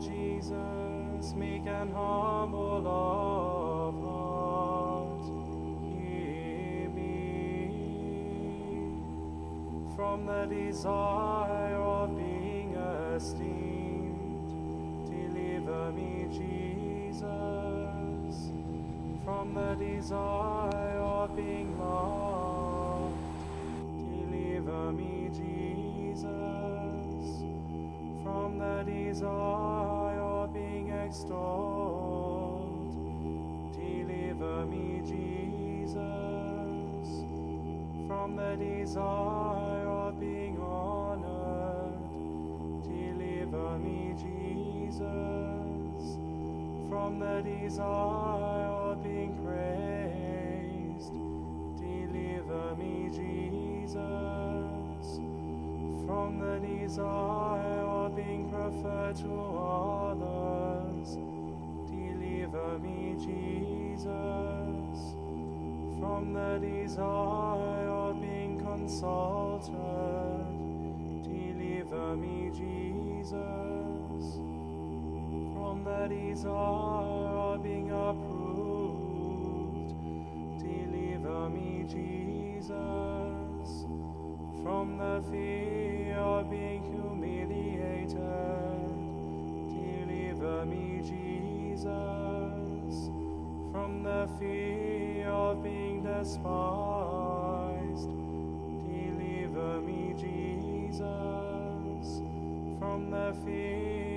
Jesus, meek and humble of heart, hear me. From the desire of being esteemed, deliver me, Jesus. From the desire of being loved, deliver me, Jesus. From the desire extolled, deliver me, Jesus. From the desire of being honored, deliver me, Jesus. From the desire of being praised, deliver me, Jesus. From the desire of being preferred to deliver me, Jesus. From the desire of being consulted, deliver me, Jesus. From the desire of being approved, deliver me, Jesus. From the fear of being humiliated, From the fear of being despised, deliver me, Jesus. From the fear